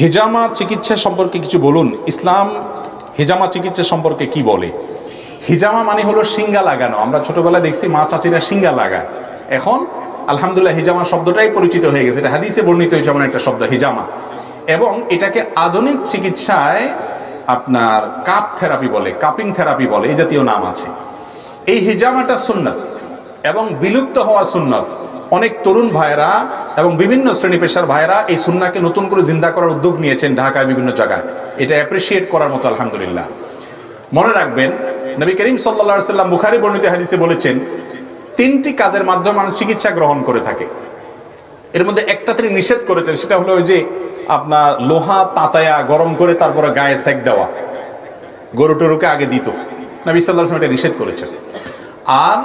হেজামা চিকিৎসা সম্পর্কে কিছু বলুন? ইসলাম হেজামা চিকিৎসা সম্পর্কে কি বলে? হিজামা মানে হলো সিঙ্গা লাগানো। আমরা ছোটবেলায় দেখছি মা চাচিরা সিঙ্গা লাগায়। এখন আলহামদুলিল্লাহ হিজামা শব্দটাই পরিচিত হয়ে গেছে। এটা হাদিসে বর্ণিত হয়েছে এমন একটা শব্দ, হিজামা। এবং এটাকে আধুনিক চিকিৎসায় আপনার কাপ থেরাপি বলে, কাপিং থেরাপি বলে, এই জাতীয় নাম আছে। এই হিজামাটা সুন্নত এবং বিলুপ্ত হওয়া সুন্নত। অনেক তরুণ ভাইরা এবং বিভিন্ন শ্রেণি পেশার ভাইরা এই সুন্নাকে নতুন করে জিন্দা করার উদ্যোগ নিয়েছেন ঢাকায় বিভিন্ন জায়গায়। এটা অ্যাপ্রিসিয়েট করার মতো, আলহামদুলিল্লাহ। মনে রাখবেন, নবী করিম সাল্লা সাল্লাম বুখারি বর্ণিত হাদিসে বলেছেন, তিনটি কাজের মাধ্যমে মানুষ চিকিৎসা গ্রহণ করে থাকে। এর মধ্যে একটা তিনি নিষেধ করেছেন, সেটা হলো যে আপনার লোহা তাতায়া গরম করে তারপরে গায়ে সেক দেওয়া। গরু টরুকে আগে দিত। নবী সাল্লাহ এটা নিষেধ করেছেন। আর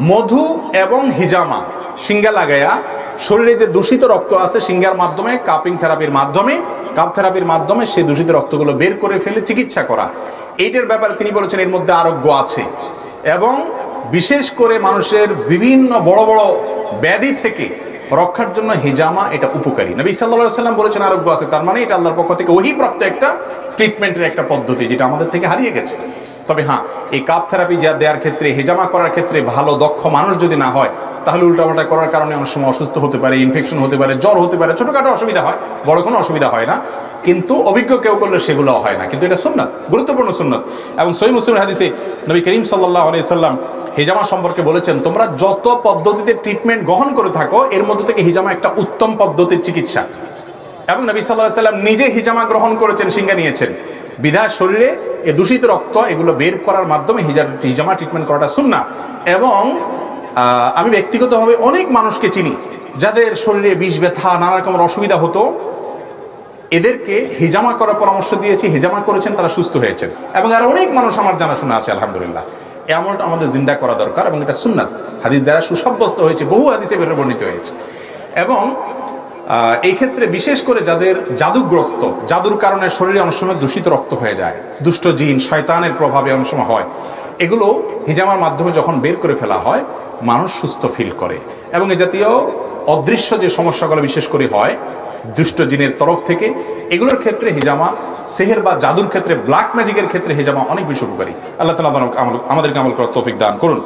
মধু এবং হিজামা, সিঙ্গা লাগায়া শরীরে যে দূষিত রক্ত আছে সিঙ্গার মাধ্যমে, কাপিং থেরাপির মাধ্যমে, কাপ থেরাপির মাধ্যমে সেই দূষিত রক্তগুলো বের করে ফেলে চিকিৎসা করা। এইটার ব্যাপারে তিনি বলেছেন এর মধ্যে আরোগ্য আছে। এবং বিশেষ করে মানুষের বিভিন্ন বড় বড় ব্যাধি থেকে রক্ষার জন্য হিজামা এটা উপকারী। নবী সাল্লাহ সাল্লাম বলেছেন আরোগ্য আছে, তার মানে এটা আল্লাহর পক্ষ থেকে ওই প্রাপ্ত একটা ট্রিটমেন্টের একটা পদ্ধতি যেটা আমাদের থেকে হারিয়ে গেছে। তবে হ্যাঁ এই কাপ থেরাপি যা দেওয়ার ক্ষেত্রে, হেজামা করার ক্ষেত্রে ভালো, দক্ষ মানুষ যদি না হয় তাহলে উল্টাপাল্টা করার কারণে অনেক সময় অসুস্থ হতে পারে ইনফেকশন হতে পারে, জ্বর হতে পারে, ছোটোখাটো অসুবিধা হয়, বড় কোনো অসুবিধা হয় না। কিন্তু অভিজ্ঞ কেউ করলে সেগুলো হয় না। কিন্তু এটা সুন্নত, গুরুত্বপূর্ণ সুন্নত। এবং সই মুসলিম হাদিসে নবী করিম সাল্লাহ আলি সাল্লাম হিজামা সম্পর্কে বলেছেন, তোমরা যত পদ্ধতিতে ট্রিটমেন্ট গ্রহণ করে থাকো, এর মধ্যে থেকে হিজামা একটা উত্তম পদ্ধতির চিকিৎসা। এবং নবী সাল্লাহ সাল্লাম নিজে হিজামা গ্রহণ করেছেন সিঙ্গা নিয়েছেন। বিধার শরীরে এ দূষিত রক্ত এগুলো বের করার মাধ্যমে হিজা হিজামা ট্রিটমেন্ট করাটা শুননা এবং আমি ব্যক্তিগতভাবে অনেক মানুষকে চিনি, যাদের শরীরে বিষ, ব্যথা নানা রকমের অসুবিধা হতো। এদেরকে হিজামা করার পরামর্শ দিয়েছি, হিজামা করেছেন, তারা সুস্থ হয়েছেন। এবং আর অনেক মানুষ আমার জানাশোনা আছে, আলহামদুলিল্লাহ। এমনটা আমাদের জিন্দা করা দরকার এবং এটা সুন্নাত। হাদিস দ্বারা সুসাব্যস্ত হয়েছে, বহু হাদিসে বেরো বর্ণিত হয়েছে। এবং এই ক্ষেত্রে বিশেষ করে যাদের জাদুগ্রস্ত, জাদুর কারণে শরীরে অনেক সময় দূষিত রক্ত হয়ে যায়, দুষ্ট জিন, শয়তানের প্রভাবে অনেক সময় হয়, এগুলো হিজামার মাধ্যমে যখন বের করে ফেলা হয় মানুষ সুস্থ ফিল করে। এবং এ জাতীয় অদৃশ্য যে সমস্যাগুলো বিশেষ করে হয়, দুষ্ট জিনের তরফ থেকে, এগুলোর ক্ষেত্রে হিজামা সেহের বা জাদুর ক্ষেত্রে ব্ল্যাক ম্যাজিকের ক্ষেত্রে হিজামা অনেক বেশি উপকারী। আল্লাহ তালা আমাদেরকে আমল করার তৌফিক দান করুন।